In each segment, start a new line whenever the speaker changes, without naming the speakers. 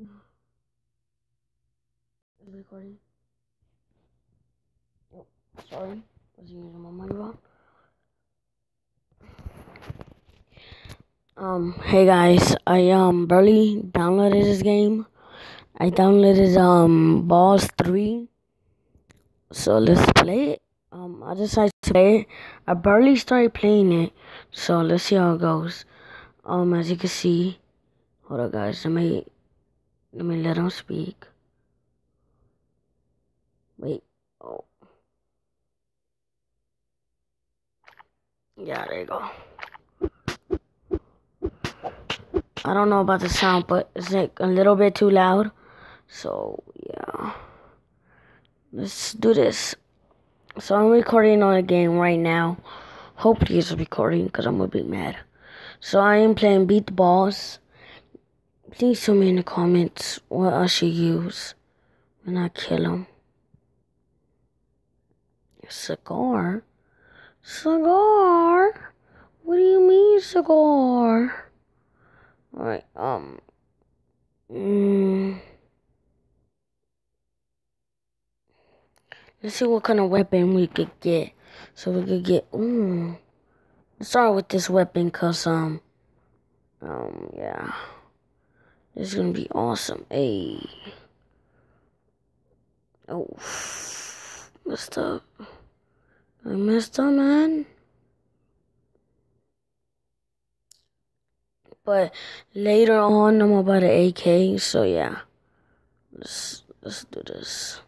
Recording? Oh, sorry. Was using my microphone. Um, hey guys, I um barely downloaded this game. I downloaded um Balls 3. So let's play it. Um, I decided to play it. I barely started playing it. So let's see how it goes. Um, as you can see, hold on guys, let me, let me let him speak. Wait, oh. Yeah, there you go. I don't know about the sound, but it's like a little bit too loud. So, yeah. Let's do this. So, I'm recording on a game right now. Hopefully, it's recording because I'm a bit mad. So, I am playing Beat the Boss. Please tell me in the comments what I should use when I kill him. Cigar? Cigar? What do you mean, cigar? Alright, um. Mm, let's see what kind of weapon we could get. So we could get. Mm, let's start with this weapon, cause, um. Um, yeah. This is gonna be awesome. Hey. Oh. Messed up. I messed up, man. But later on, I'm about an AK, so yeah. Let's let's do this.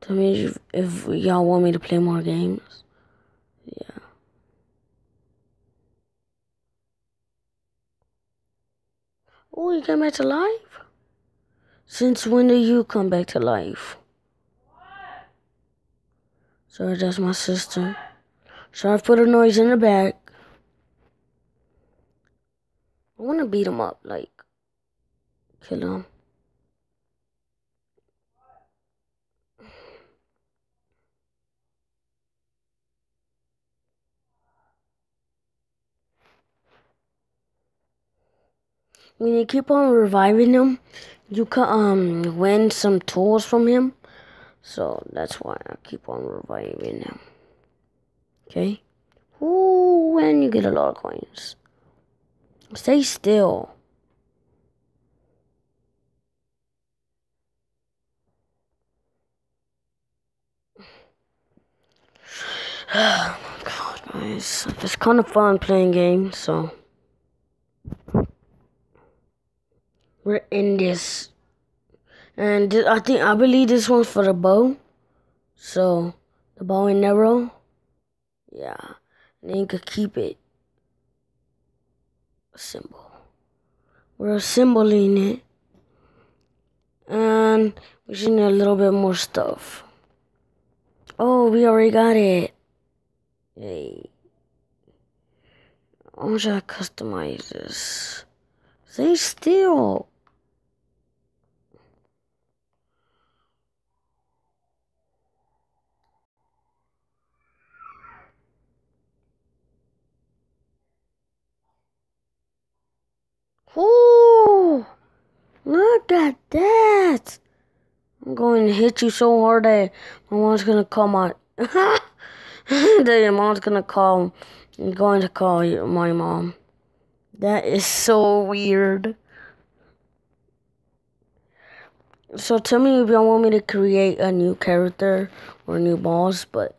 Tell me if, if y'all want me to play more games. Oh, you came back to life? Since when did you come back to life? Sorry, that's my sister. Sorry for the noise in the back. I want to beat him up, like, kill him. When you keep on reviving him, you can um win some tools from him. So that's why I keep on reviving him. Okay? Ooh, and you get a lot of coins. Stay still. Oh my god, guys. It's kind of fun playing games, so. We're in this. And I think, I believe this one's for the bow. So, the bow and arrow. Yeah. And then you could keep it symbol. We're assembling it. And we just need a little bit more stuff. Oh, we already got it. Hey. How should I customize this? Stay still. Ooh, look at that. I'm going to hit you so hard that my mom's going to call my... that your mom's going to call... I'm going to call you, my mom. That is so weird. So tell me if y'all want me to create a new character or new boss, but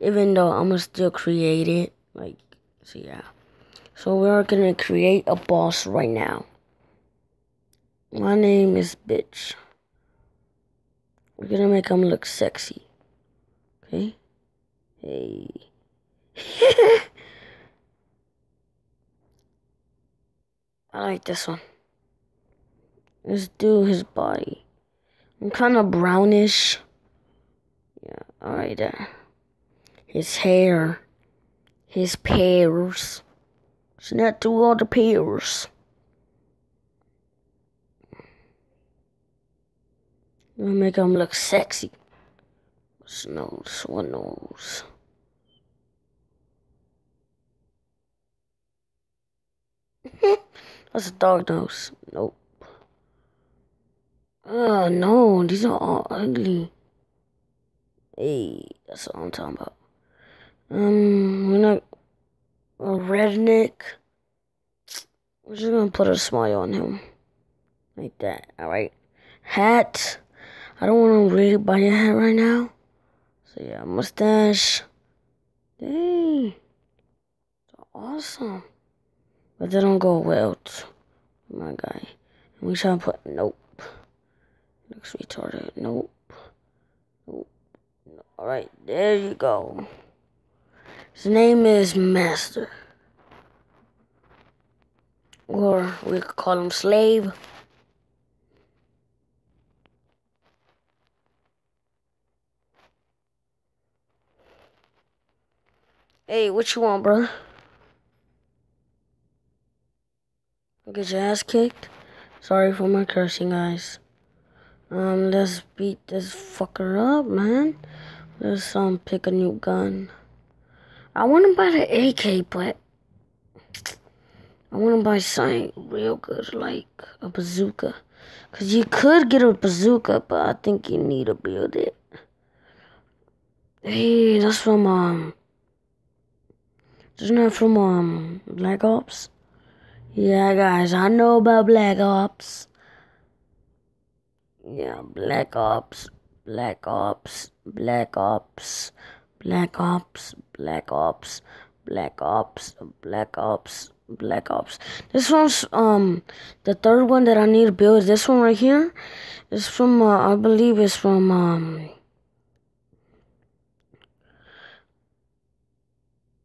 even though I'm gonna still create it, like, so yeah. So we're gonna create a boss right now. My name is Bitch. We're gonna make him look sexy. Okay? Hey. I like this one. Let's do his body. I'm kind of brownish. Yeah, alright there. His hair. His pears. So not do all the pears. Gonna make them look sexy. What's nose? What nose? That's a dog nose. Nope. Uh, no, these are all ugly. Hey, that's what I'm talking about. Um, we're not redneck. We're just gonna put a smile on him. Like that, alright? Hat. I don't wanna really buy a hat right now. So yeah, mustache. Dang. Awesome. But they don't go well. My guy. We try to put nope. Looks retarded. Nope. Nope. Alright, there you go. His name is Master. Or we could call him Slave. Hey, what you want, bro? Get your ass kicked? Sorry for my cursing, guys. Um, let's beat this fucker up, man. Let's um pick a new gun. I want to buy the AK, but I want to buy something real good, like a bazooka. Cause you could get a bazooka, but I think you need to build it. Hey, that's from um isn't that from um Black Ops? Yeah, guys, I know about Black Ops. Yeah, Black Ops, Black Ops, Black Ops, Black Ops, Black Ops, Black Ops, Black Ops, Black Ops. This one's um the third one that I need to build. This one right here is from uh, I believe it's from um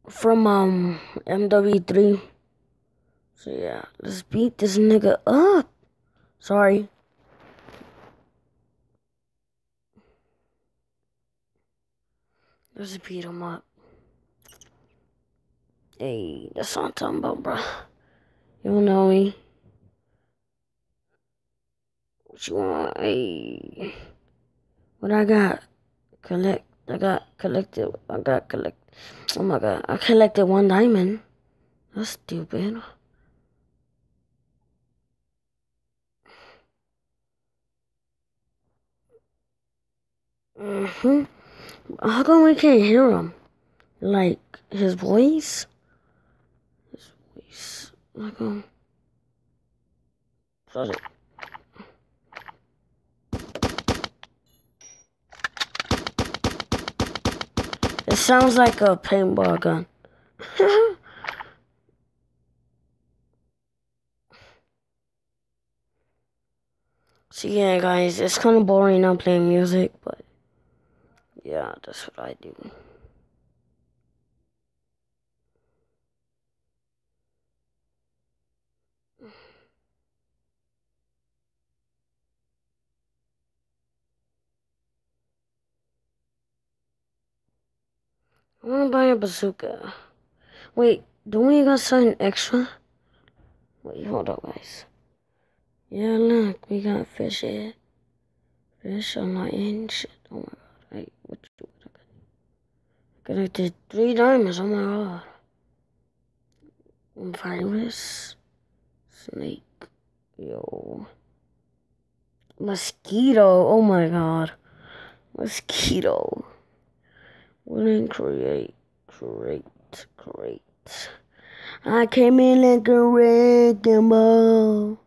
from um MW3. So yeah, let's beat this nigga up. Sorry. Let's beat him up. Hey, that's what I'm talking about, bro. You know me. What you want? Hey. What I got? Collect. I got collected. I got collect. Oh my god. I collected one diamond. That's stupid. Mm-hmm. How come we can't hear him? Like his voice? His voice. Like um. Sorry. It sounds like a paintball gun. so yeah, guys, it's kind of boring not playing music, but yeah, that's what I do. I want to buy a bazooka. Wait, don't we got something extra? Wait, hold up, guys. Yeah, look, we got fish here. Fish on my end. Shit, my. Wait, what Connected three diamonds, oh my god. Virus. Snake. Yo. Mosquito, oh my god. Mosquito. Wouldn't create, create, create. I came in like a wrecking ball.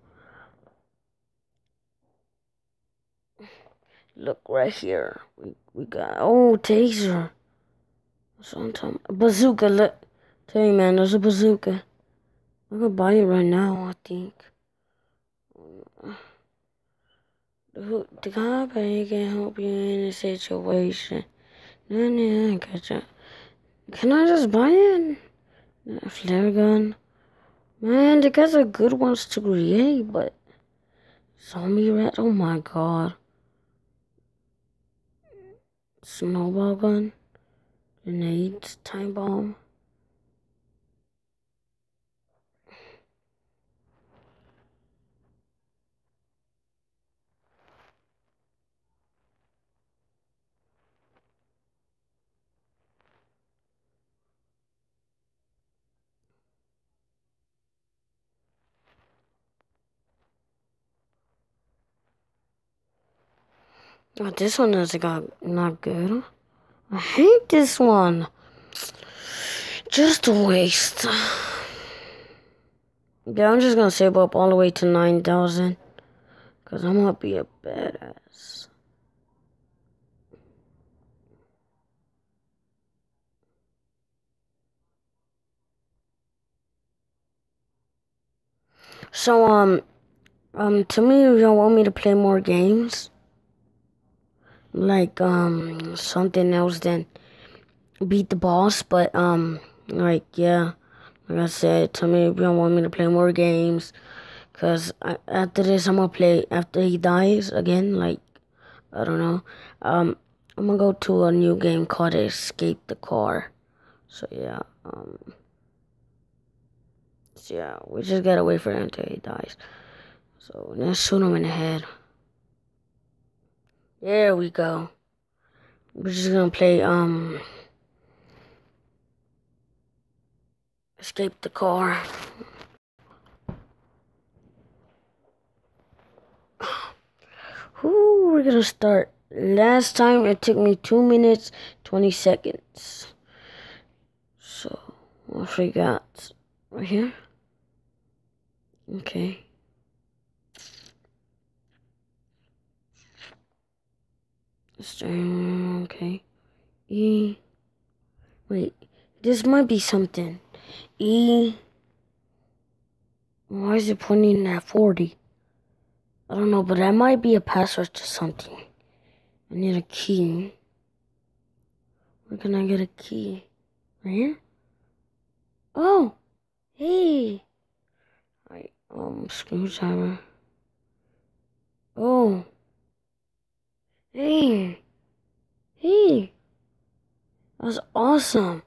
Look right here. We we got oh taser. Sometimes bazooka. Look, tell you man, there's a bazooka. I could buy it right now. I think. The, the company can help you in a situation. No, no, I gotcha. Can I just buy it? A flare gun? Man, the guys are good ones to create, but zombie rat. Oh my god. Snowball gun, grenades, time bomb. Oh, this one is got not good. I hate this one. Just a waste. Yeah, I'm just gonna save up all the way to 9,000. Because I'm gonna be a badass. So, um, um, to me, you don't want me to play more games, like, um, something else than beat the boss, but, um, like, yeah, like I said, to me, if you don't want me to play more games, because after this, I'm to play, after he dies again, like, I don't know, um, I'm to go to a new game called Escape the Car, so, yeah, um, so, yeah, we just gotta wait for him until he dies. So let's shoot him in the head. There we go. We're just gonna play um Escape the car. Whoo, we're gonna start. Last time it took me two minutes, 20 seconds. So, I forgot. Right here? Okay. Okay. E. Wait, this might be something. E. Why is it pointing at 40? I don't know, but that might be a password to something. I need a key. Where can I get a key? Right here? Oh! Hey! Right, um, screwdriver. Oh! Hey! Hey! That was awesome!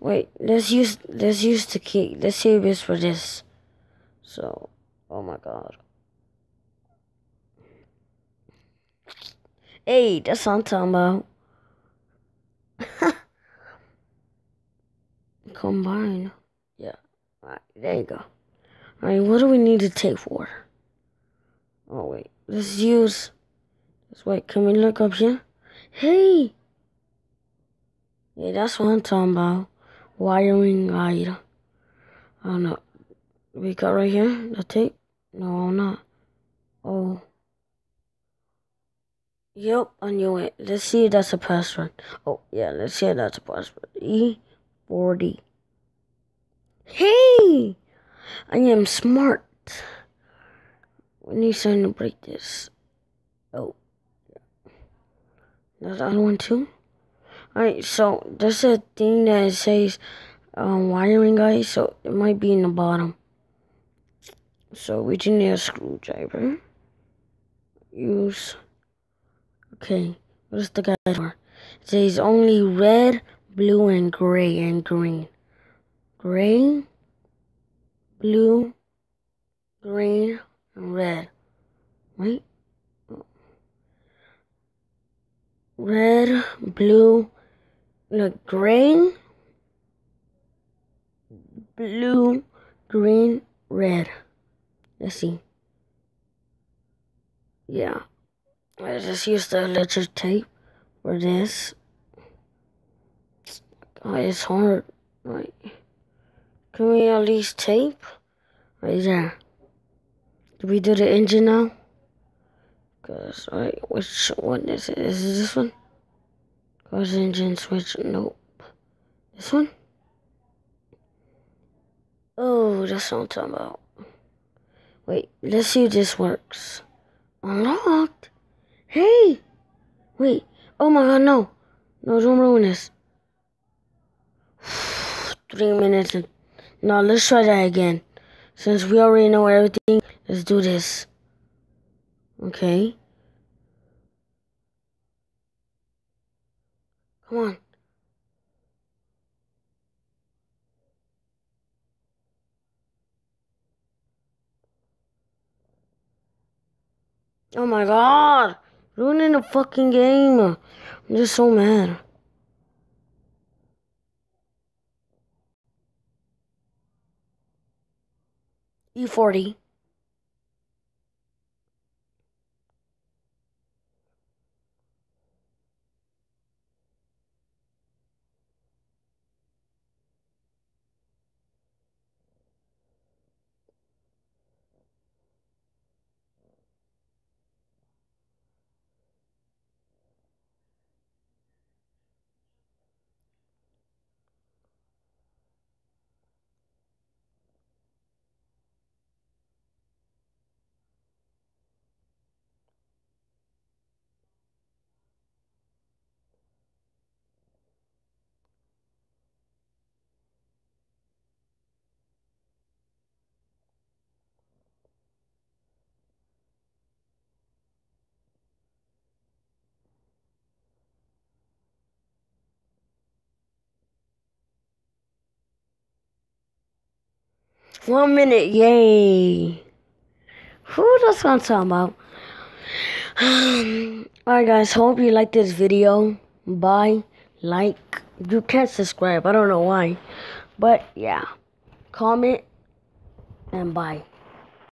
Wait, let's use, let's use the key. Let's save this for this. So, oh my god. Hey, that's what I'm talking about. Combine. Yeah. Alright, there you go. Alright, what do we need to take for? Oh, wait. Let's use... Wait, can we look up here? Hey! Yeah, that's what I'm talking about. Wiring guide. Don't know. We got right here, the tape? No, I'm not. Oh. Yep, I knew it. Let's see if that's a password. Oh, yeah, let's see if that's a password. E40. Hey! I am smart. We need something to break this. Oh. That's the other one too? Alright, so there's a thing that says um, wiring guys, so it might be in the bottom. So we just need a screwdriver. Use Okay, what is the guide for? It says only red, blue, and gray and green. Gray, blue, green, and red. Right? Red, blue, look, gray, blue, green, red. Let's see. Yeah. I just used the electric tape for this. Oh, it's hard. Right. Can we at least tape? Right there. Do we do the engine now? Cause right, which one is it? Is this one? Cause engine switch. Nope. This one? Oh, that's what I'm talking about. Wait, let's see if this works. Unlocked. Hey! Wait. Oh my god, no. No, don't ruin this. Three minutes. And... No, let's try that again. Since we already know everything, let's do this. Okay. Come on. Oh my god! Ruining the fucking game. I'm just so mad. E40. One minute, yay. Who that's what I'm talking about. Um, alright guys, hope you like this video. Bye. Like. You can't subscribe. I don't know why. But yeah. Comment and bye.